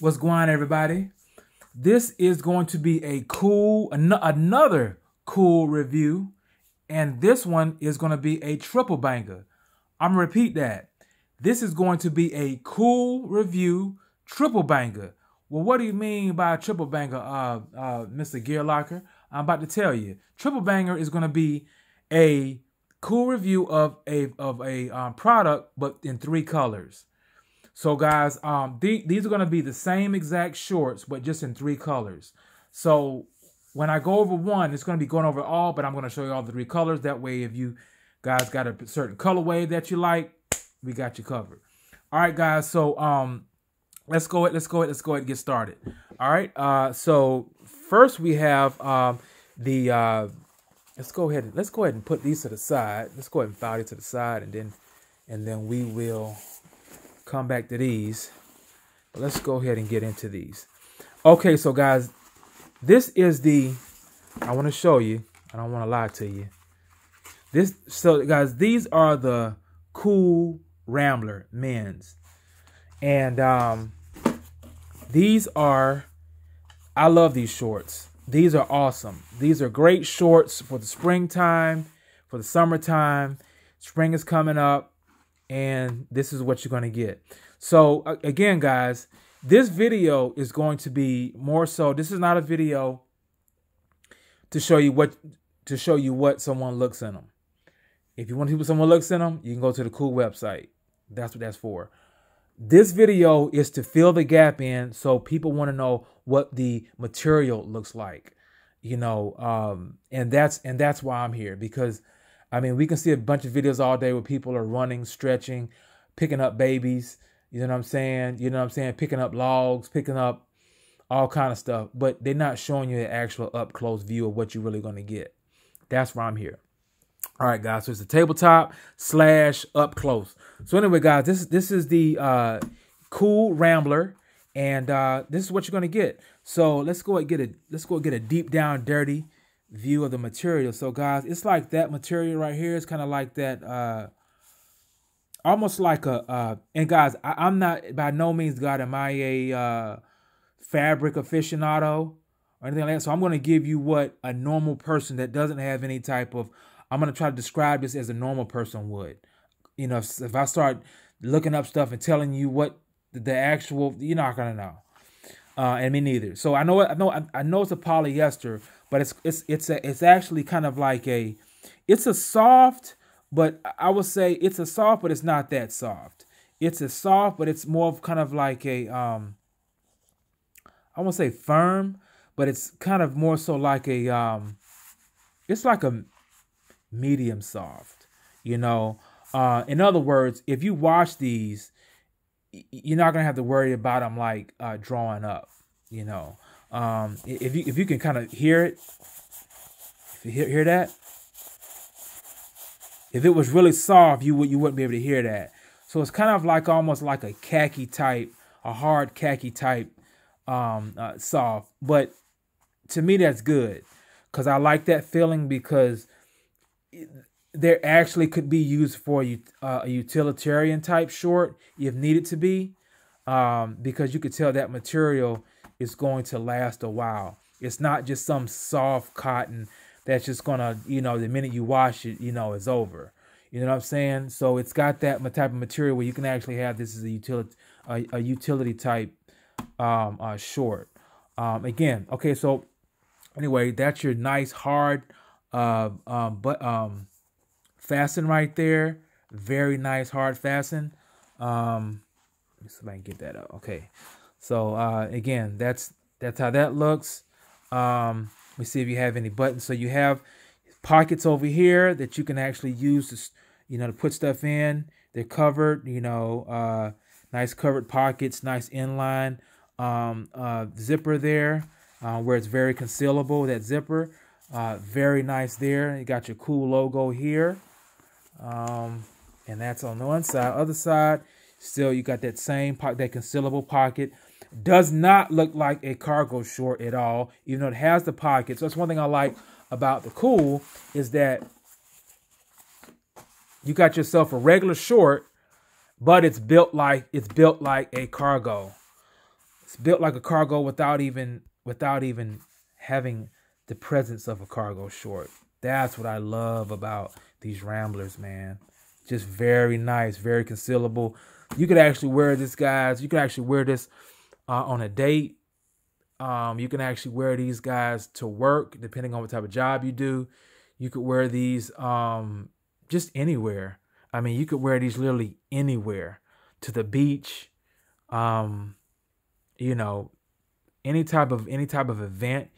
What's going on, everybody? This is going to be a cool, an- another cool review. And this one is going to be a triple banger. I'm going to repeat that. This is going to be a cool review, triple banger. Well, what do you mean by a triple banger, uh, uh, Mr. Gearlocker? I'm about to tell you. Triple banger is going to be a cool review of a of a um, product, but in three colors. So, guys, um, th- these are going to be the same exact shorts, but just in three colors. So, when I go over one, it's going to be going over all, but I'm going to show you all the three colors. That way, if you guys got a certain colorway that you like, we got you covered. All right, guys. So, um, let's go ahead. Let's go ahead. Let's go ahead and get started. All right. Uh, so first we have um the uh, let's go ahead. And, let's go ahead and put these to the side. Let's go ahead and file these to the side, and then and then we will come back to these. But let's go ahead and get into these. Okay, so guys, this is the I want to show you. I don't want to lie to you. This so guys, these are the Kuhl Ramblr men's. And um these are I love these shorts. These are awesome. These are great shorts for the springtime, for the summertime. Spring is coming up and this is what you're going to get. So again, guys, this video is going to be more so this is not a video to show you what to show you what someone looks in them. If you want to see what someone looks in them, you can go to the Kuhl website. That's what that's for. This video is to fill the gap in so people want to know what the material looks like. You know, um, and that's and that's why I'm here because I mean we can see a bunch of videos all day where people are running, stretching, picking up babies, you know what I'm saying? You know what I'm saying? Picking up logs, picking up all kind of stuff, but they're not showing you an actual up close view of what you're really going to get. That's why I'm here. All right, guys. So it's the tabletop slash up close. So anyway, guys, this this is the uh, Kuhl Ramblr, and uh, this is what you're gonna get. So let's go and get a let's go get a deep down dirty view of the material. So guys, it's like that material right here. It's kind of like that, uh, almost like a. Uh, and guys, I, am not by no means God am I a uh, fabric aficionado or anything like that. So I'm gonna give you what a normal person that doesn't have any type of I'm gonna try to describe this as a normal person would. You know, if, if I start looking up stuff and telling you what the actual, you're not gonna know. Uh, and me neither. So I know, I know, I know it's a polyester, but it's it's it's a it's actually kind of like a, it's a soft, but I would say it's a soft, but it's not that soft. It's a soft, but it's more of kind of like a um. I won't say firm, but it's kind of more so like a um. It's like a medium soft. You know, uh, in other words, if you wash these, you're not gonna have to worry about them like uh, drawing up. You know, um, if you if you can kind of hear it, if you hear, hear that, if it was really soft, you would you wouldn't be able to hear that. So it's kind of like almost like a khaki type, a hard khaki type um, uh, soft. But to me, that's good because I like that feeling because there actually could be used for uh, a utilitarian type short if needed to be, um, because you could tell that material is going to last a while. It's not just some soft cotton that's just gonna, you know, the minute you wash it, you know, it's over. You know what I'm saying? So it's got that type of material where you can actually have this as a utility, a, a utility type um, uh, short. Um, again, okay, so anyway, that's your nice hard uh, um, but um, fasten right there. Very nice hard fasten. Um, let me see if I can get that up. Okay. So uh, again, that's that's how that looks. Um, let me see if you have any buttons. So you have pockets over here that you can actually use to, you know, to put stuff in. They're covered, you know, uh, nice covered pockets, nice inline um, uh, zipper there, uh, where it's very concealable. That zipper. Uh, very nice there. You got your Kuhl logo here. Um, and that's on the one side. Other side, still you got that same pocket, that concealable pocket. Does not look like a cargo short at all, even though it has the pocket. So that's one thing I like about the Kuhl is that you got yourself a regular short, but it's built like it's built like a cargo. It's built like a cargo without even without even having the presence of a cargo short. That's what I love about these Ramblrs, man. Just very nice, very concealable. You could actually wear this, guys. You could actually wear this uh, on a date. Um, you can actually wear these guys to work, depending on what type of job you do. You could wear these um, just anywhere. I mean, you could wear these literally anywhere to the beach. Um, you know, any type of any type of event.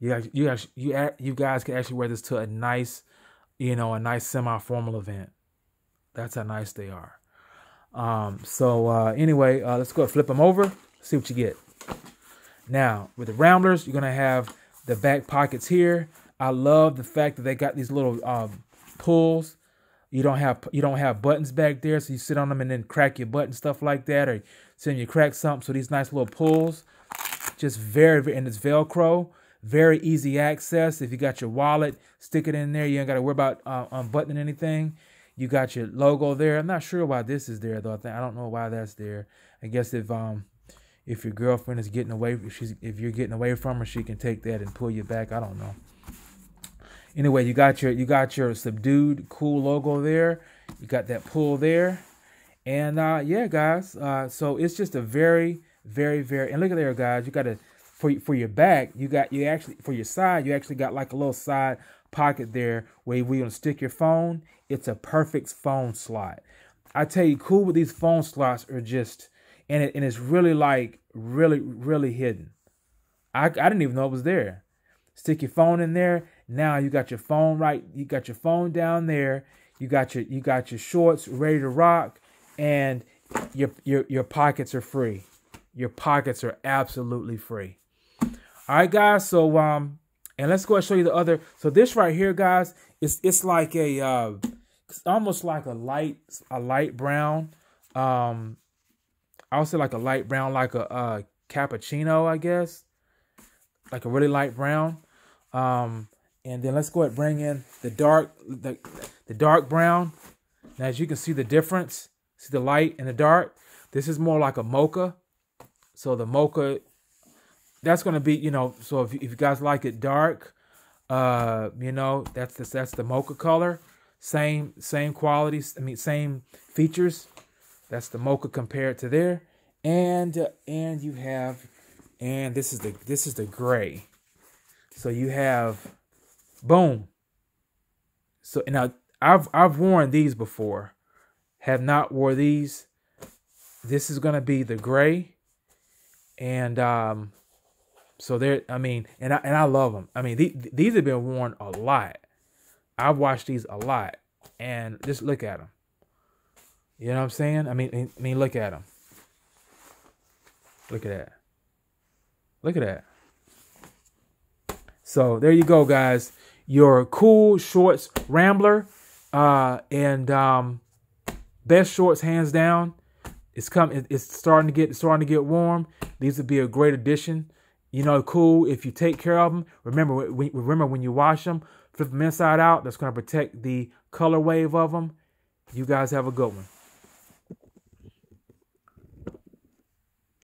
You guys, you guys, you you guys can actually wear this to a nice, you know, a nice semi-formal event. That's how nice they are. Um, so uh, anyway, uh, let's go flip them over. See what you get. Now with the Ramblrs, you're gonna have the back pockets here. I love the fact that they got these little um, pulls. You don't have you don't have buttons back there, so you sit on them and then crack your butt and stuff like that, or sit and you crack something. So these nice little pulls, just very, very and it's Velcro, very easy access. If you got your wallet, stick it in there. You ain't got to worry about uh, unbuttoning anything. You got your logo there. I'm not sure why this is there though. I think I don't know why that's there. I guess if um if your girlfriend is getting away, if she's if you're getting away from her, she can take that and pull you back. I don't know. Anyway, you got your you got your subdued Kuhl logo there. You got that pull there, and uh, yeah, guys. Uh, so it's just a very very very and look at there, guys. You got a for for your back. You got you actually for your side. You actually got like a little side pocket there where you're gonna stick your phone. It's a perfect phone slot. I tell you, Kuhl with these phone slots are just and it and it's really like really really hidden. I I didn't even know it was there. Stick your phone in there. Now you got your phone right. You got your phone down there. You got your you got your shorts ready to rock, and your your your pockets are free. Your pockets are absolutely free. All right, guys. So um, and let's go and show you the other. So this right here, guys, it's it's like a uh, it's almost like a light a light brown. Um, I would say like a light brown, like a uh, cappuccino, I guess, like a really light brown. Um, and then let's go ahead and bring in the dark, the, the dark brown. Now, as you can see the difference, see the light and the dark. This is more like a mocha. So the mocha, that's going to be, you know, so if, if you guys like it dark, uh, you know, that's the, that's the mocha color. Same, same qualities. I mean, same features. That's the mocha compared to there. And, uh, and you have, and this is the, this is the gray. So you have, boom. So now I've I've worn these before, have not wore these. This is gonna be the gray, and um, so there. I mean, and I and I love them. I mean, these these have been worn a lot. I've watched these a lot, and just look at them. You know what I'm saying? I mean, I mean, look at them. Look at that. Look at that. So there you go, guys. Your Kuhl shorts Ramblr, uh, and um, best shorts hands down. It's come. It's starting to get starting to get warm. These would be a great addition. You know, cool if you take care of them. Remember, when, remember when you wash them, flip them inside out. That's going to protect the color wave of them. You guys have a good one.